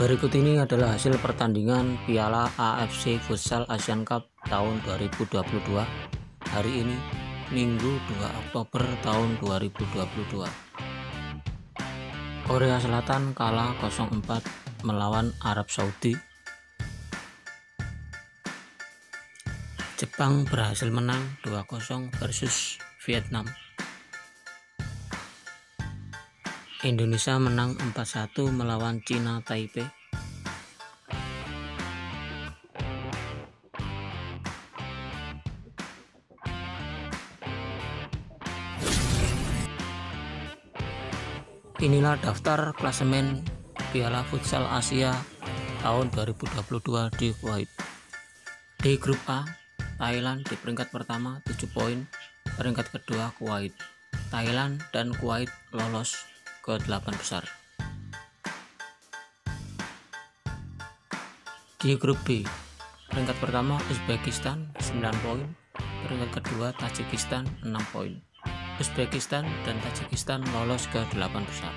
Berikut ini adalah hasil pertandingan Piala AFC Futsal Asian Cup tahun 2022 hari ini Minggu 2 Oktober tahun 2022 Korea Selatan kalah 0-4 melawan Arab Saudi. Jepang berhasil menang 2-0 versus Vietnam Indonesia menang 4-1 melawan Cina Taipei. Inilah daftar klasemen Piala Futsal Asia tahun 2022 di Kuwait. Di grup A, Thailand di peringkat pertama 7 poin, peringkat kedua Kuwait. Thailand dan Kuwait lolos ke 8 besar. Di grup B, peringkat pertama Uzbekistan 9 poin, peringkat kedua Tajikistan 6 poin. Uzbekistan dan Tajikistan lolos ke 8 besar.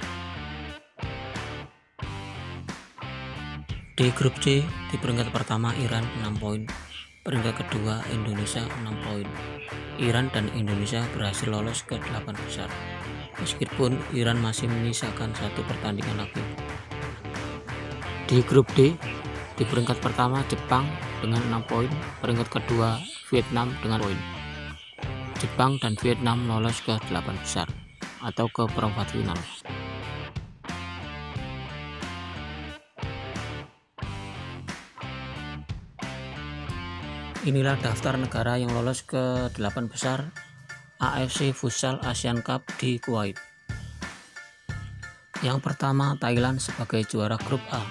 Di grup C, di peringkat pertama Iran 6 poin, peringkat kedua Indonesia 6 poin. Iran dan Indonesia berhasil lolos ke 8 besar meskipun Iran masih menyisakan satu pertandingan lagi. Di grup D, di peringkat pertama Jepang dengan 6 poin, peringkat kedua Vietnam dengan poin. Jepang dan Vietnam lolos ke 8 besar atau ke perempat final. Inilah daftar negara yang lolos ke 8 besar AFC Futsal Asian Cup di Kuwait. Yang pertama Thailand sebagai juara grup A.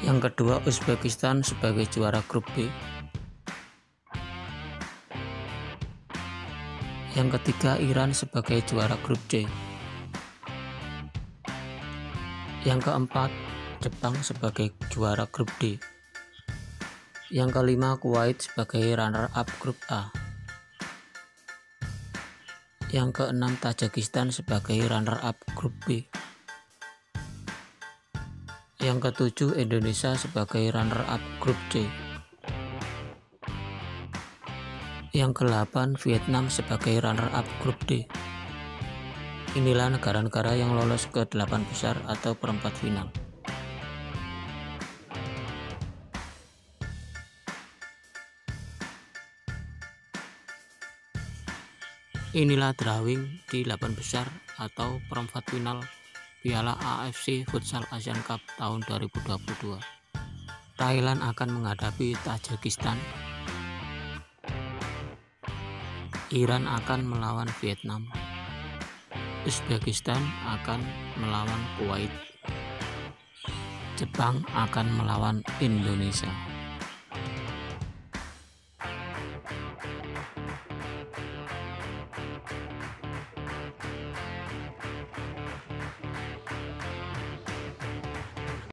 Yang kedua Uzbekistan sebagai juara grup B. Yang ketiga Iran sebagai juara grup C. Yang keempat Jepang sebagai juara grup D. Yang kelima Kuwait sebagai runner up grup A. Yang keenam Tajikistan sebagai runner-up grup B. Yang ketujuh Indonesia sebagai runner-up grup C. Yang kedelapan Vietnam sebagai runner-up grup D. Inilah negara-negara yang lolos ke delapan besar atau perempat final. Inilah drawing di 8 besar atau perempat final Piala AFC Futsal Asian Cup tahun 2022. Thailand akan menghadapi Tajikistan. Iran akan melawan Vietnam. Uzbekistan akan melawan Kuwait. Jepang akan melawan Indonesia.